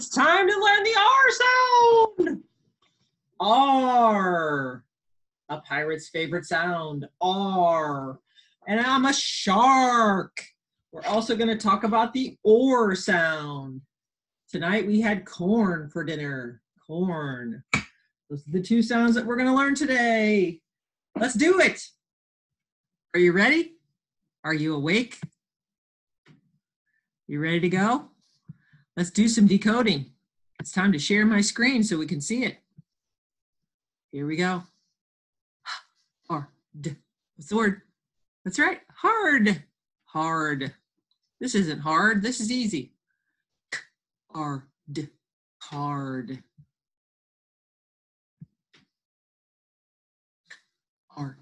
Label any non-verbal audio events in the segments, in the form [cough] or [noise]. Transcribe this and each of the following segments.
It's time to learn the R sound. R. A pirate's favorite sound. R. And I'm a shark. We're also going to talk about the OR sound. Tonight we had corn for dinner. Corn. Those are the two sounds that we're going to learn today. Let's do it. Are you ready? Are you awake? You ready to go? Let's do some decoding. It's time to share my screen so we can see it. Here we go. Hard. What's the word? That's right. Hard. Hard. This isn't hard. This is easy. Hard. Hard. Art,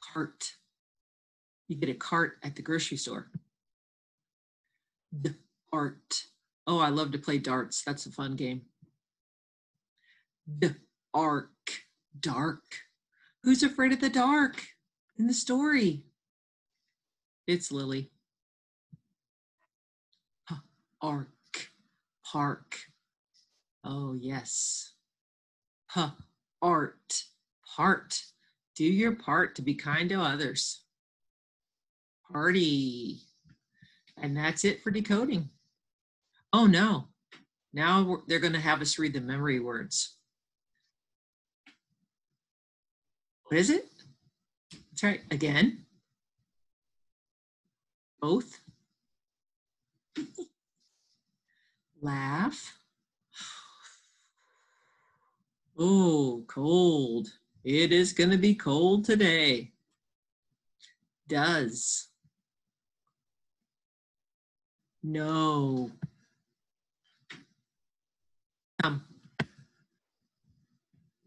Cart. You get a cart at the grocery store. D art. Oh, I love to play darts. That's a fun game. Arc. Dark. Who's afraid of the dark in the story? It's Lily. H arc. Park. Oh, yes. H art. Part. Do your part to be kind to others. Party. And that's it for decoding. Oh no, now they're going to have us read the memory words. What is it? That's right, again. Both. [laughs] Laugh. Oh, cold. It is going to be cold today. Does. No. Um,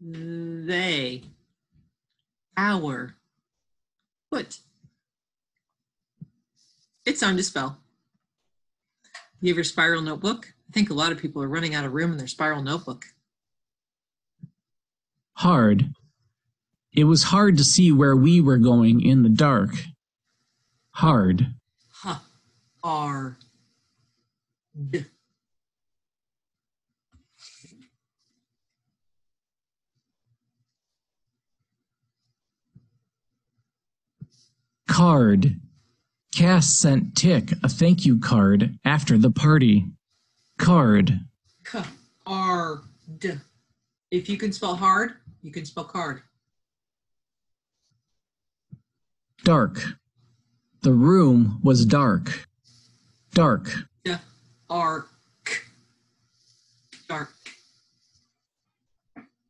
they, our, put. It's time to spell. You have your spiral notebook? I think a lot of people are running out of room in their spiral notebook. Hard. It was hard to see where we were going in the dark. Hard. H, R, D. Card. Cass sent Tic a thank you card after the party. Card. C, R, D. If you can spell hard, you can spell card. Dark. The room was dark. Dark. R, K. Dark.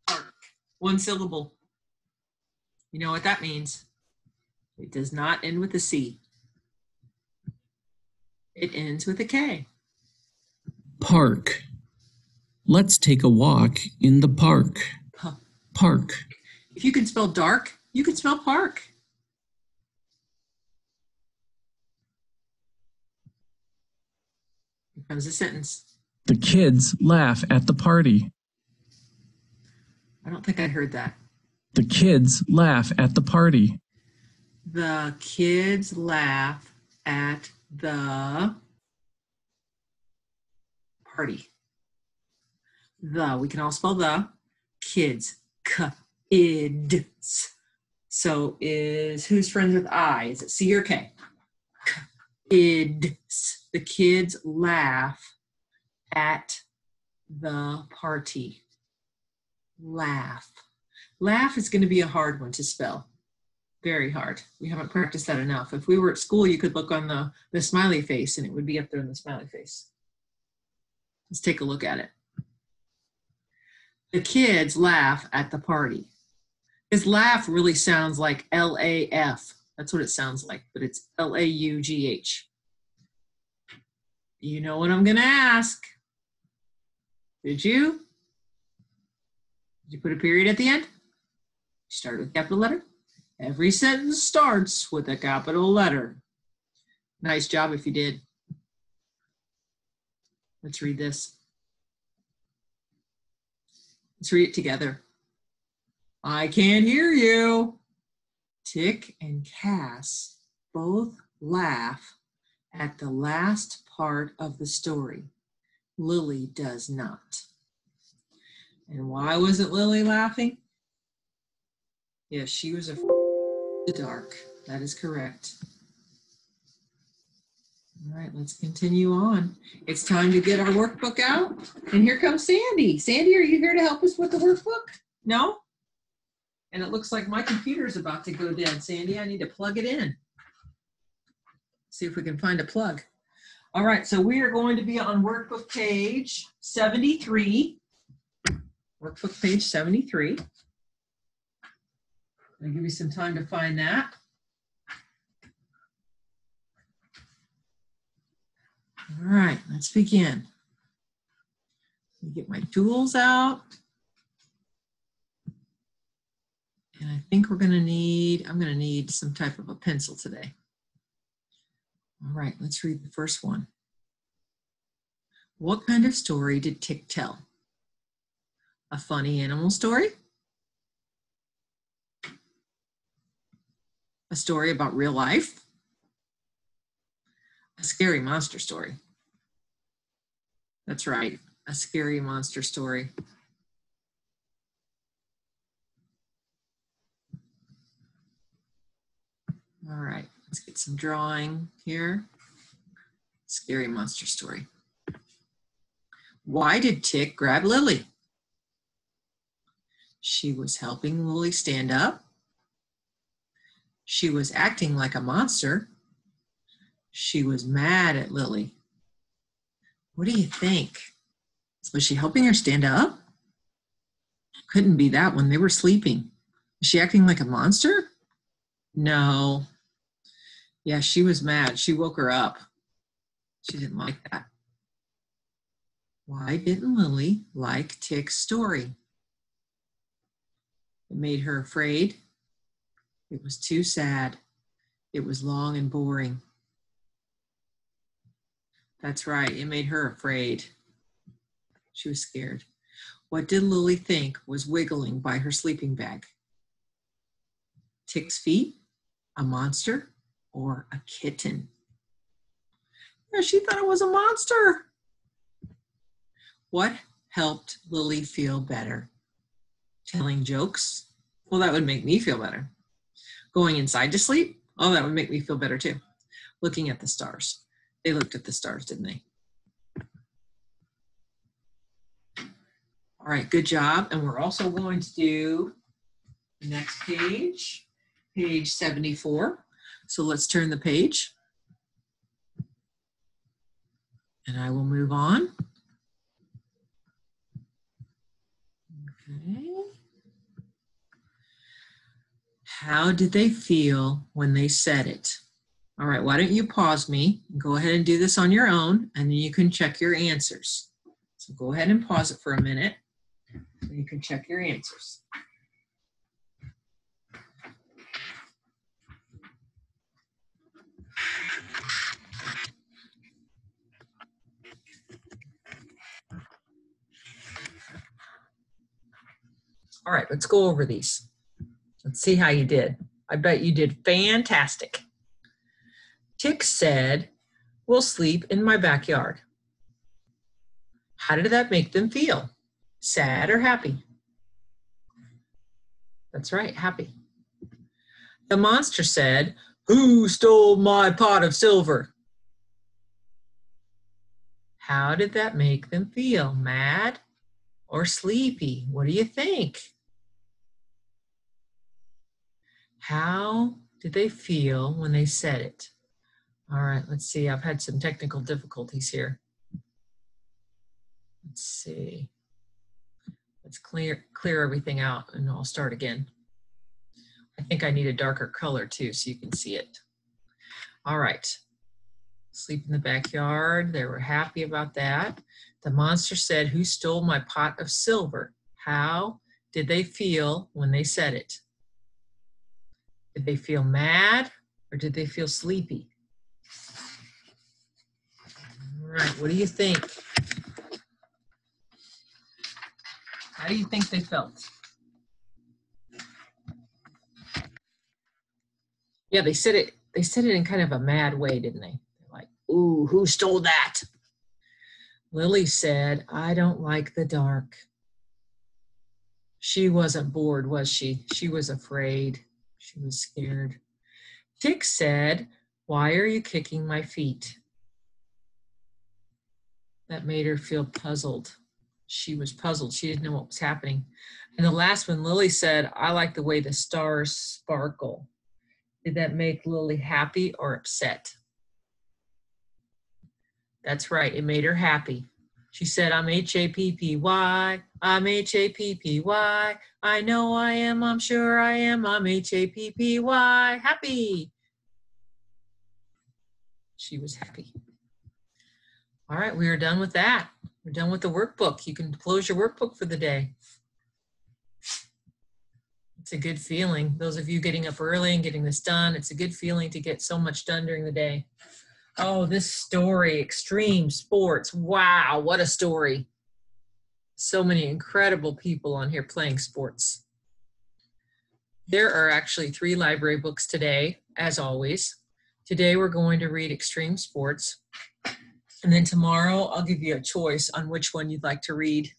Dark. One syllable. You know what that means? It does not end with a C. It ends with a K. Park. Let's take a walk in the park. Park. If you can spell dark, you can spell park. Here comes a sentence. The kids laugh at the party. I don't think I heard that. The kids laugh at the party. The kids laugh at the party. The, we can all spell the. Kids, kids. So is, who's friends with I? Is it C or K? Kids. The kids laugh at the party. Laugh. Laugh is going to be a hard one to spell very hard. We haven't practiced that enough. If we were at school, you could look on the, the smiley face and it would be up there in the smiley face. Let's take a look at it. The kids laugh at the party. His laugh really sounds like L A F. That's what it sounds like, but it's L A U G H. You know what I'm going to ask. Did you? Did you put a period at the end? Start with a capital letter? Every sentence starts with a capital letter. Nice job if you did. Let's read this. Let's read it together. I can't hear you. Tic and Cass both laugh at the last part of the story. Lily does not. And why wasn't Lily laughing? Yes, she was afraid of the dark. That is correct. All right, let's continue on. It's time to get our workbook out. And here comes Sandy. Sandy, are you here to help us with the workbook? No? And it looks like my computer is about to go dead. Sandy, I need to plug it in. See if we can find a plug. All right, so we are going to be on workbook page 73. Workbook page 73. I'll give you some time to find that. All right, let's begin. Let me get my tools out. And I think we're gonna need, I'm gonna need some type of a pencil today. All right, let's read the first one. What kind of story did Tic tell? A funny animal story? A story about real life? A scary monster story. That's right, a scary monster story. All right, let's get some drawing here. Scary monster story. Why did Tic grab Lily? She was helping Lily stand up. She was acting like a monster. She was mad at Lily. What do you think? Was she helping her stand up? Couldn't be that when they were sleeping. Was she acting like a monster? No. Yeah, she was mad. She woke her up. She didn't like that. Why didn't Lily like Tic's story? It made her afraid. It was too sad. It was long and boring. That's right, it made her afraid. She was scared. What did Lily think was wiggling by her sleeping bag? Tic's feet? A monster? Or a kitten? Yeah, she thought it was a monster. What helped Lily feel better? Telling jokes? Well, that would make me feel better. Going inside to sleep? Oh, that would make me feel better too. Looking at the stars. They looked at the stars, didn't they? All right, good job. And we're also going to do the next page, page 74. So let's turn the page. And I will move on. Okay. How did they feel when they said it? All right, why don't you pause me? Go ahead and do this on your own, and then you can check your answers. So go ahead and pause it for a minute, so you can check your answers. All right, let's go over these. Let's see how you did. I bet you did fantastic. Tick said, We'll sleep in my backyard. How did that make them feel? Sad or happy? That's right, happy. The monster said, Who stole my pot of silver? How did that make them feel? Mad or sleepy? What do you think? How did they feel when they said it? All right, let's see. I've had some technical difficulties here. Let's see. Let's clear clear everything out and I'll start again. I think I need a darker color too so you can see it. All right. Sleep in the backyard. They were happy about that. The monster said, Who stole my pot of silver? How did they feel when they said it? Did they feel mad or did they feel sleepy? All right, what do you think? How do you think they felt? Yeah, they said it. They said it in kind of a mad way, didn't they? Like, "Ooh, who stole that?" Lily said, "I don't like the dark." She wasn't bored, was she? She was afraid. She was scared. Tic said, why are you kicking my feet? That made her feel puzzled. She was puzzled. She didn't know what was happening. And the last one, Lily said, I like the way the stars sparkle. Did that make Lily happy or upset? That's right, it made her happy. She said, I'm H A P P Y, I'm H A P P Y. I know I am, I'm sure I am, I'm H A P P Y. Happy. She was happy. All right, we are done with that. We're done with the workbook. You can close your workbook for the day. It's a good feeling. Those of you getting up early and getting this done, it's a good feeling to get so much done during the day. Oh, this story, extreme sports. Wow, what a story. So many incredible people on here playing sports. There are actually three library books today, as always. Today we're going to read Extreme Sports. And then tomorrow I'll give you a choice on which one you'd like to read.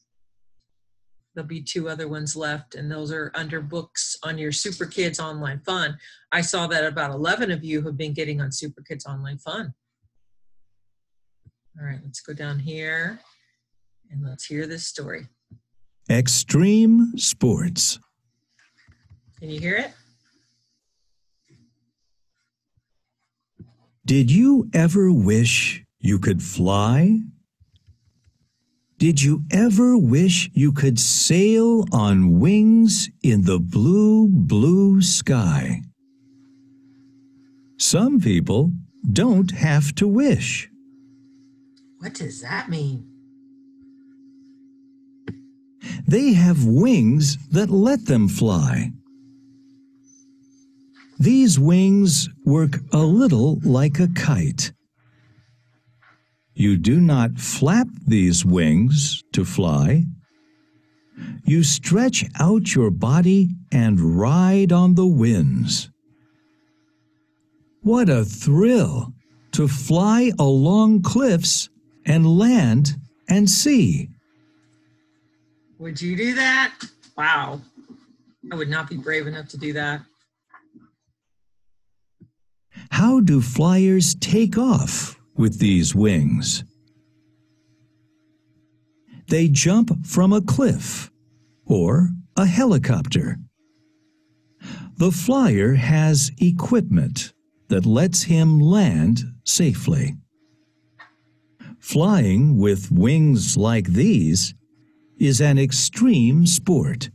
There'll be two other ones left, and those are under books on your Superkids Online Fun. I saw that about 11 of you have been getting on Superkids Online Fun. All right, let's go down here and let's hear this story. Extreme Sports. Can you hear it? Did you ever wish you could fly? Did you ever wish you could sail on wings in the blue, blue sky? Some people don't have to wish. What does that mean? They have wings that let them fly. These wings work a little like a kite. You do not flap these wings to fly. You stretch out your body and ride on the winds. What a thrill to fly along cliffs and land and sea. Would you do that? Wow. I would not be brave enough to do that. How do flyers take off with these wings? They jump from a cliff or a helicopter. The flyer has equipment that lets him land safely. Flying with wings like these is an extreme sport.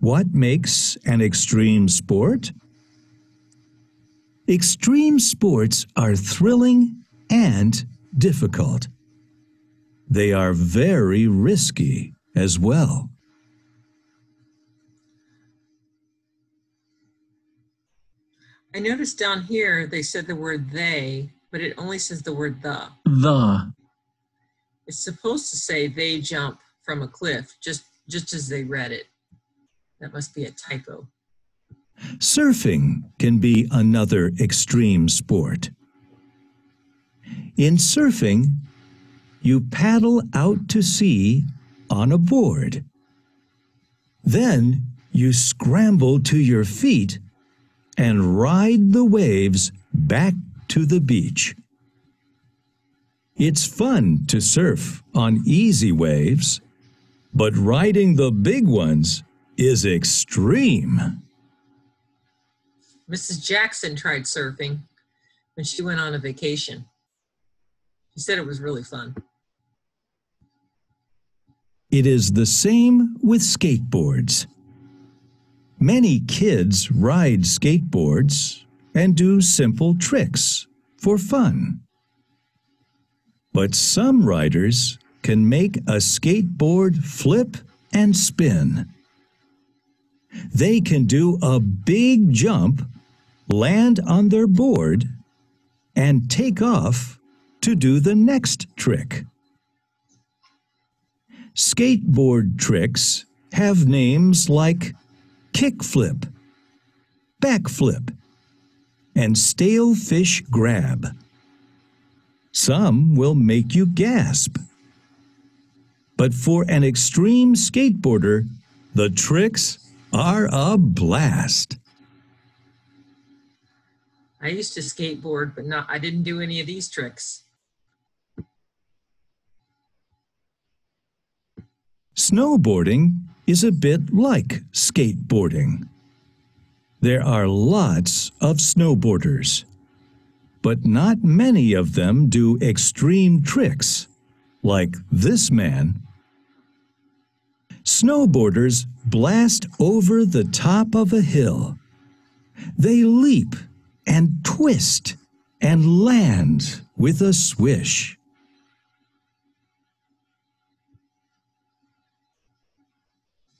What makes an extreme sport? Extreme sports are thrilling and difficult. They are very risky as well. I noticed down here they said the word they, but it only says the word the. The. It's supposed to say they jump from a cliff, just just as they read it. That must be a typo. Surfing can be another extreme sport. In surfing, you paddle out to sea on a board. Then you scramble to your feet and ride the waves back to the beach. It's fun to surf on easy waves, but riding the big ones is extreme. Mrs. Jackson tried surfing when she went on a vacation. She said it was really fun. It is the same with skateboards. Many kids ride skateboards and do simple tricks for fun. But some riders can make a skateboard flip and spin. They can do a big jump, land on their board, and take off to do the next trick. Skateboard tricks have names like kickflip, backflip, and stalefish grab. Some will make you gasp. But for an extreme skateboarder, the tricks are a blast. I used to skateboard, but not, I didn't do any of these tricks. Snowboarding is a bit like skateboarding. There are lots of snowboarders, but not many of them do extreme tricks like this man. Snowboarders blast over the top of a hill. They leap and twist and land with a swish.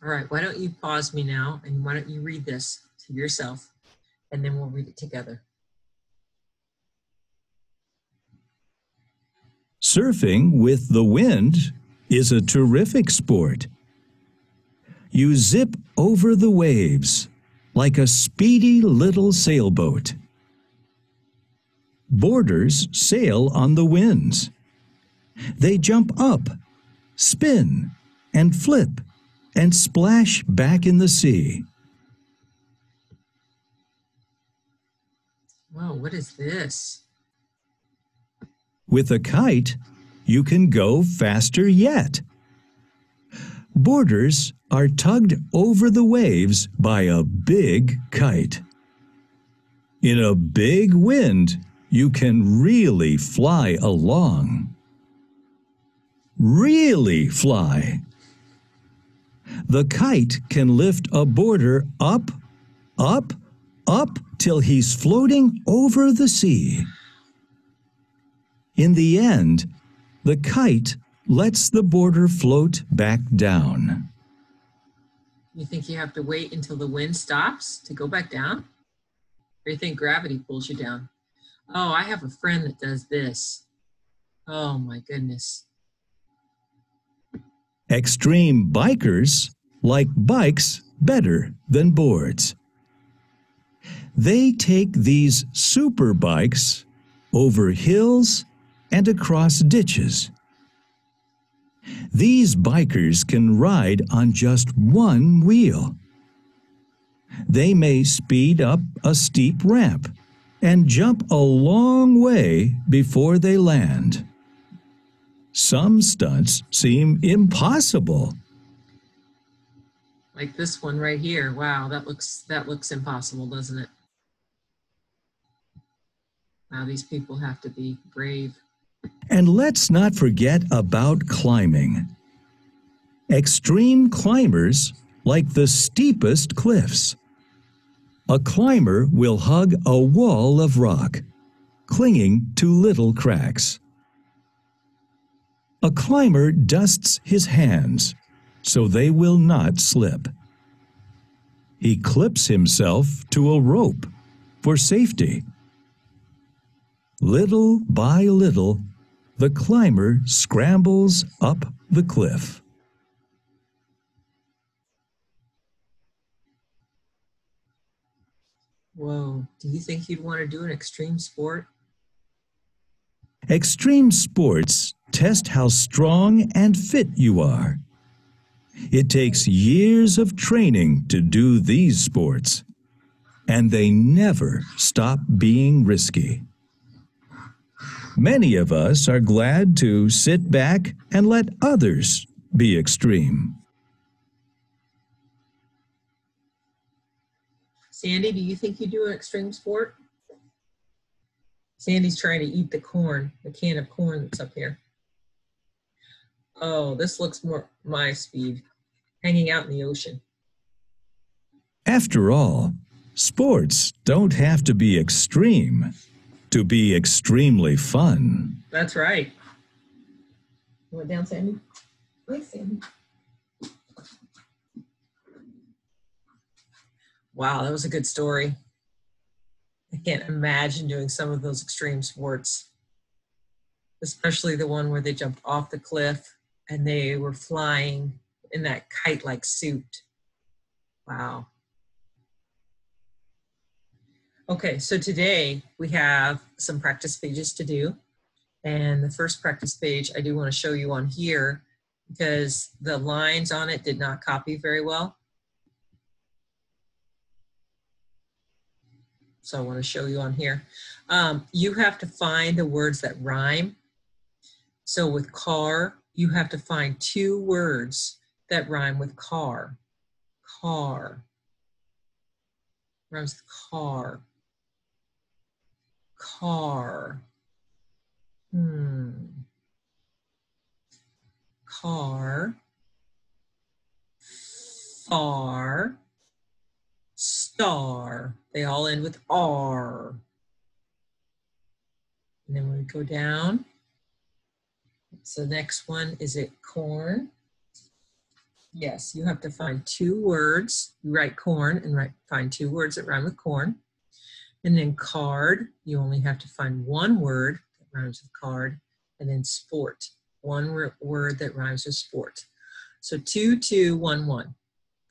All right, why don't you pause me now and why don't you read this to yourself and then we'll read it together. Surfing with the wind is a terrific sport. You zip over the waves like a speedy little sailboat. Boarders sail on the winds. They jump up, spin, and flip and splash back in the sea. Whoa, what is this? With a kite, you can go faster yet. Boarders are tugged over the waves by a big kite. In a big wind, you can really fly along. Really fly. The kite can lift a boarder up, up, up till he's floating over the sea. In the end, the kite lets the boarder float back down. You think you have to wait until the wind stops to go back down? Or you think gravity pulls you down? Oh, I have a friend that does this. Oh my goodness. Extreme bikers like bikes better than boards. They take these super bikes over hills and across ditches. These bikers can ride on just one wheel. They may speed up a steep ramp and jump a long way before they land. Some stunts seem impossible. Like this one right here. Wow, that looks that looks impossible, doesn't it? Wow, these people have to be brave. And let's not forget about climbing. Extreme climbers like the steepest cliffs. A climber will hug a wall of rock, clinging to little cracks. A climber dusts his hands so they will not slip. He clips himself to a rope for safety. Little by little, the climber scrambles up the cliff. Whoa, do you think you'd want to do an extreme sport? Extreme sports test how strong and fit you are. It takes years of training to do these sports, and they never stop being risky. Many of us are glad to sit back and let others be extreme. Sandy, do you think you do an extreme sport? Sandy's trying to eat the corn, the can of corn that's up here. Oh, this looks more my speed, hanging out in the ocean. After all, sports don't have to be extreme to be extremely fun. That's right. You went down, Sandy? Thanks, Sandy. Wow, that was a good story. I can't imagine doing some of those extreme sports, especially the one where they jumped off the cliff and they were flying in that kite like suit. Wow. Okay, so today we have some practice pages to do. And the first practice page I do want to show you on here because the lines on it did not copy very well. So I want to show you on here. Um, you have to find the words that rhyme. So with car, you have to find two words that rhyme with car. Car. Rhymes with car. Car. Hmm. Car. Far. Star. They all end with R. And then we go down, so the next one, is it corn? Yes, you have to find two words. You write corn and write, find two words that rhyme with corn. And then card, you only have to find one word that rhymes with card. And then sport, one word that rhymes with sport. So two, two, one, one.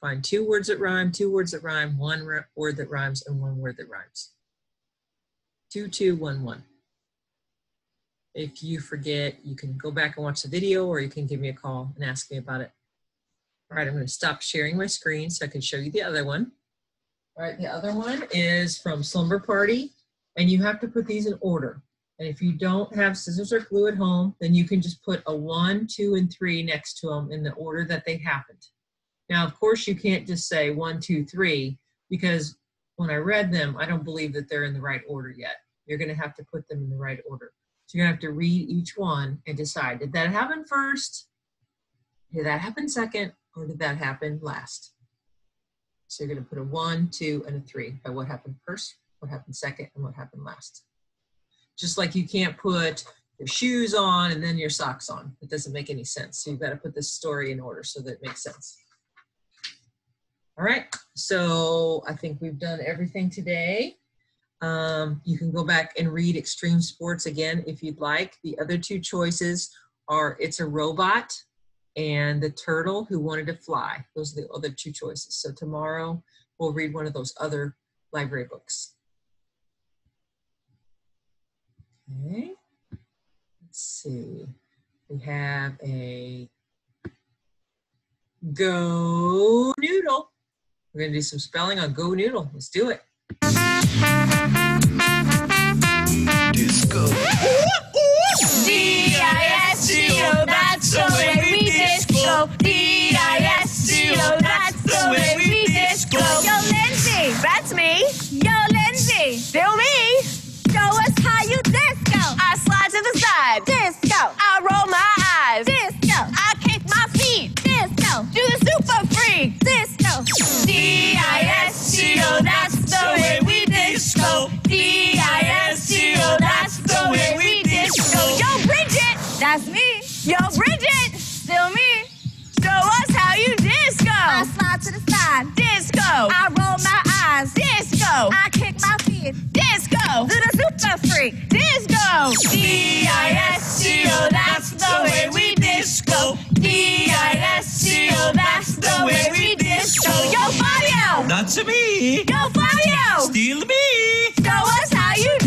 Find two words that rhyme, two words that rhyme, one word that rhymes, and one word that rhymes. Two, two, one, one. If you forget, you can go back and watch the video or you can give me a call and ask me about it. All right, I'm going to stop sharing my screen so I can show you the other one. All right, the other one is from Slumber Party, and you have to put these in order. And if you don't have scissors or glue at home, then you can just put a one, two, and three next to them in the order that they happened. Now, of course, you can't just say one, two, three, because when I read them, I don't believe that they're in the right order yet. You're going to have to put them in the right order. So you're going to have to read each one and decide, did that happen first? Did that happen second? Or did that happen last? So you're going to put a one, two, and a three by what happened first, what happened second, and what happened last. Just like you can't put your shoes on and then your socks on. It doesn't make any sense. So you've got to put this story in order so that it makes sense. All right, so I think we've done everything today. Um, you can go back and read Extreme Sports again if you'd like. The other two choices are It's a Robot and The Turtle Who Wanted to Fly. Those are the other two choices. So tomorrow we'll read one of those other library books. Okay, let's see. We have a GoNoodle. We're gonna do some spelling on GoNoodle. Let's do it. Disco. D-I-S-C-O, that's the way we disco. D-I-S-C-O, that's the way we disco. Yo, Lindsay, that's me. Yo, Lindsay, still me. Show us how you disco. I slide to the side. Disco. That's me. Yo, Bridget, still me. Show us how you disco. I slide to the side. Disco. I roll my eyes. Disco. I kick my feet. Disco. Do the super freak. Disco. D-I-S-C-O, that's the way we disco. D-I-S-C-O, that's the way we disco. Yo, Fabio. That's me. Yo, Fabio. Still me. Show us how you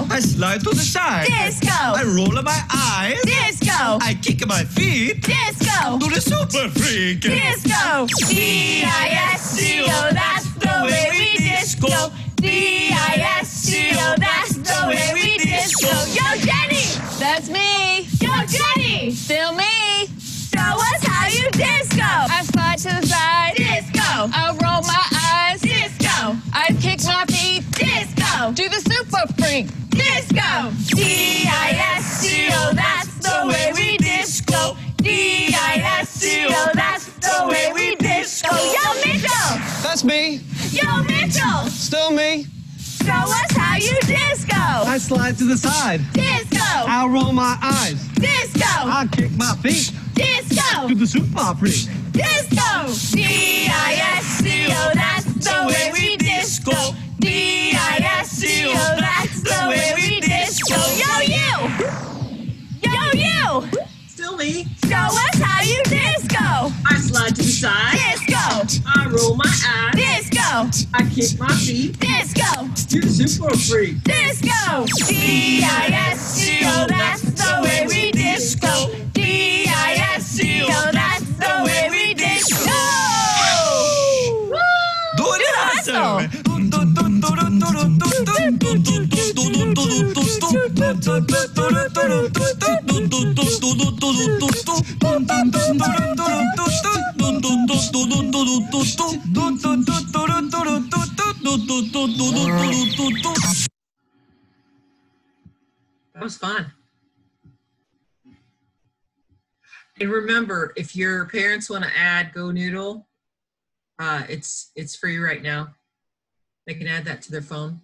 disco. I slide to the side. Disco. I roll my eyes. Disco. I kick my feet. Disco. Do the super freak. Disco. D-I-S-C-O, that's the way we disco. D-I-S-C-O, that's the way we disco. Yo, Jenny. That's me. Yo, Jenny. Still me. Show us how you disco. I slide to the side. Disco. I roll my eyes. Disco. I kick my feet. Disco. Do the super freak. Disco. D-I-S-C-O, that's the way we disco. D-I-S-C-O, that's the way we disco. Yo, Mitchell. That's me. Yo, Mitchell. Still me. Show us how you disco. I slide to the side. Disco. I'll roll my eyes. Disco. I'll kick my feet. Disco. Do the super freak. Disco. D-I-S-C-O, that's the way we disco. D-I-S-C-O, Super freak. Disco! D-I-S-C-O, that's the way we disco. D-I-S-C-O, that's the way we disco. Do the was fun. And remember, if your parents want to add GoNoodle, uh, it's it's free right now. They can add that to their phone.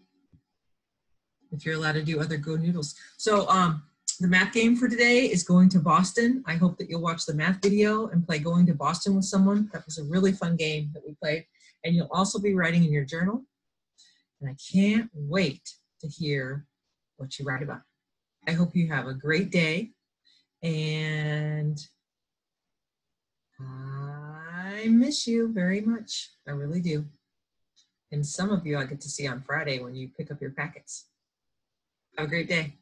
If you're allowed to do other GoNoodles. So um, the math game for today is going to Boston. I hope that you'll watch the math video and play Going to Boston with someone. That was a really fun game that we played. And you'll also be writing in your journal. And I can't wait to hear what you write about. I hope you have a great day. And I miss you very much. I really do. And some of you I get to see on Friday when you pick up your packets. Have a great day.